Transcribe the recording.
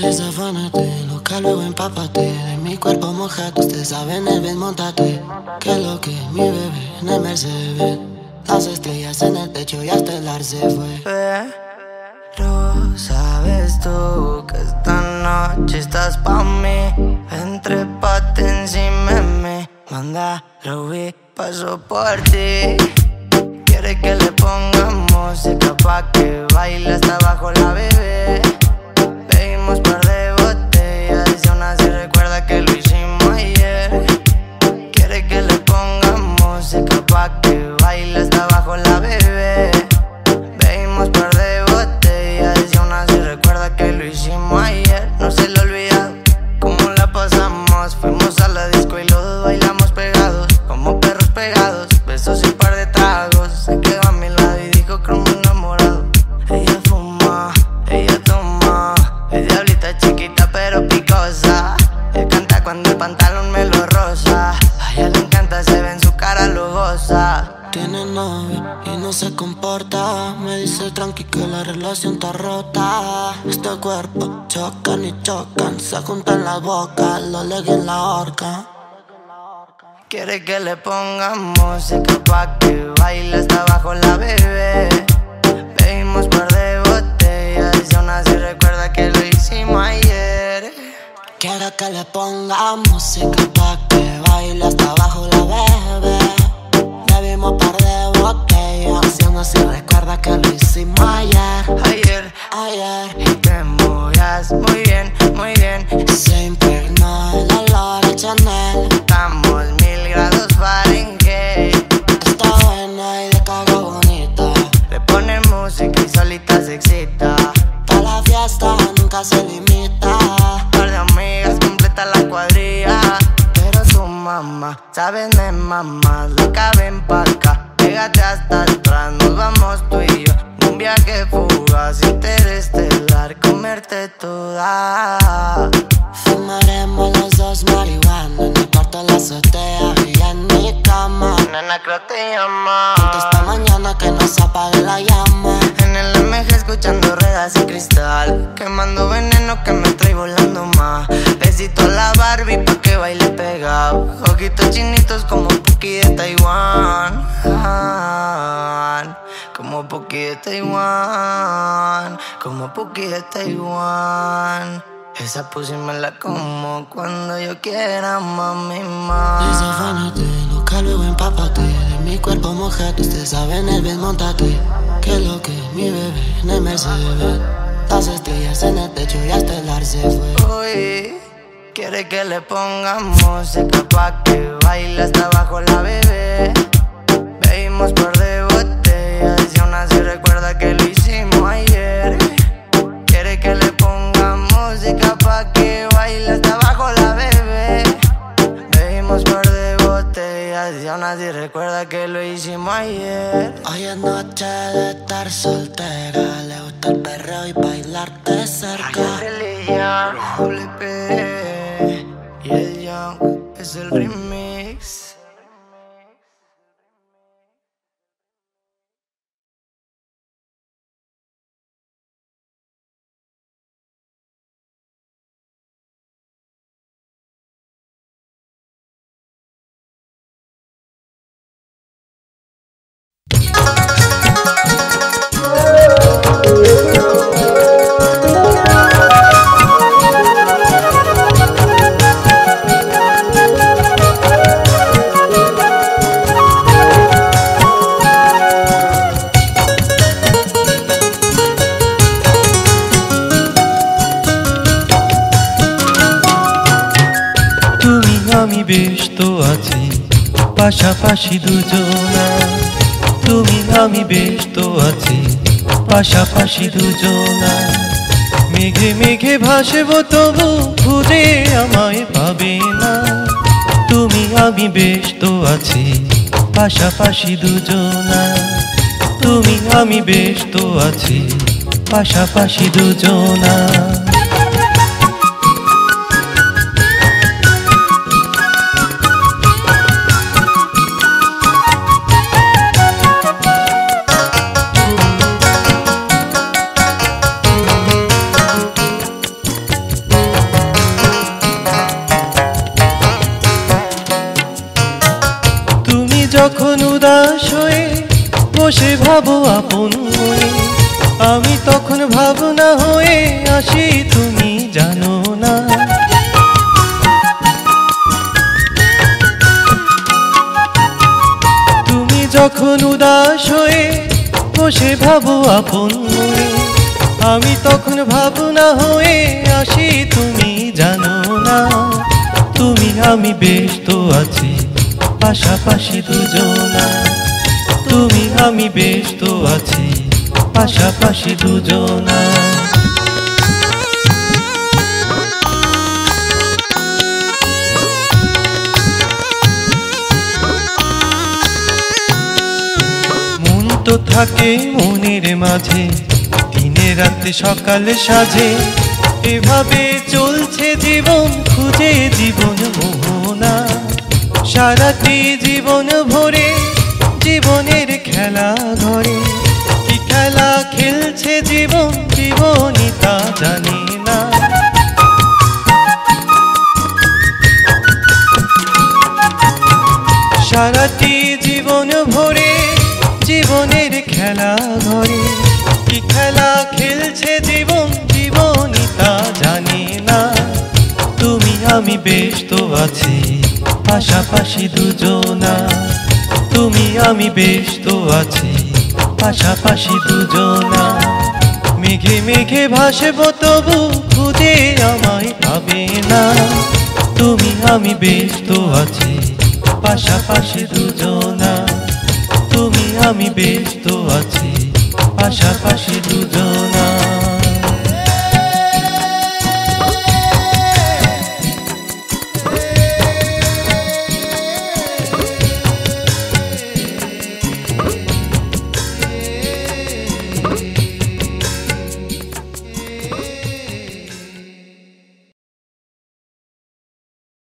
Desafánate, loca, luego empápate De mi cuerpo mojado, usted sabe en el montate. Que lo que mi bebé en el Mercedes Las estrellas en el techo y hasta el ar se fue. Pero sabes tú que esta noche estás pa' mí. Entre encima de mí Manda, lo vi, paso por ti. Quiere que le ponga música pa' que baile hasta abajo la bebé Bebimos par comporta. Me dice tranqui que la relación está rota. Este cuerpo chocan y chocan Se juntan las bocas, lo leguen en la horca. Quiere que le ponga música pa' que baile hasta abajo la bebé. Bebimos par de botellas y aún así recuerda que lo hicimos ayer. Quiere que le ponga música pa' que baile hasta abajo la bebé. Bebimos par de botellas aún así recuerda que lo hicimos ayer. Ayer, Ayer. Y te movías muy bien, muy bien. Se impregnó el olor a Chanel. Estamos mil grados Fahrenheit. Está buena y de cago bonita Le pone música y solita se excita. Pa' la fiesta nunca se limita. Par de amigas completa la cuadrilla. Pero su mamá, sabes de mamá atrás Nos vamos tú y yo. Un viaje fugaz Interestelar, comerte toda. Fumaremos los dos marihuana En el cuarto la azotea y en mi cama. Nena creo te llama Esta mañana que no se apague la llama. En el MG escuchando ruedas y cristal Quemando veneno que me trae volando más. Besito a la Barbie pa' que baile pegado Ojitos chinitos como Puki de Taiwán. Ah, Como Puki de Taiwán Como Puki de Taiwán. Esa pussy me la como cuando yo quiera, mami, más Desafánate, loca, luego empápate. De mi cuerpo mojado, usted sabe en el montate. Que lo que mi bebé en el Mercedes. Las estrellas en el techo y hasta el ar se fue. Uy, quiere que le ponga música pa' que baile hasta abajo la botellas y recuerda que lo hicimos ayer. Hoy es noche de estar soltera Le gusta el perreo y bailarte cerca Religión, WP y el Young es el remix. আমি বেশ তো আছি, পাশাপাশি দুজনা। তুমি আমি বেশ তো আছি, পাশাপাশি দুজনা। মেঘে মেঘে ভাসব তবু খুঁজে আমায় পাবে না। তুমি আমি বেশ তো আছি, পাশাপাশি দুজনা। তুমি আমি বেশ তো আছি, পাশাপাশি দুজনা। ভাবো আপন মনে আমি তখন ভাবনা হয়ে আসি, তুমি জানো না। তুমি যখন উদাস হয়ে বসে ভাবো আপন মনে আমি তখন ভাবনা হয়ে আসি, তুমি জানো না। তুমি আমি বেশ তো আছি, পাশাপাশি দুজনা। তুমি, আমি বেশ তো আছি, পাশাপাশি দুজনা। মন তো থাকে মনের মাঝে, দিনে রাতে সকালে সাজে। এভাবে চলছে জীবন, খুঁজে জীবন মোহনা। সারাটি জীবন ভরে জীবনের খেলা ঘরে, কি খেলা খেলছে জীবন জীবনই তা জানি না। সারাটি জীবন ভরে, জীবনের খেলা ঘরে, কি খেলা খেলছে জীবন জীবনই তা জানি না। তুমি আমি বেশ তো আছি, পাশাপাশি দুজনা তুমি, আমি বেশ তো আছি। পাশাপাশি দুজনা মেঘে মেঘে ভাসব, তবু খুঁজে আমায় পাবে না। তুমি, আমি বেশ তো আছি। পাশাপাশি দুজনা তুমি, আমি বেশ তো আছি। পাশাপাশি দুজনা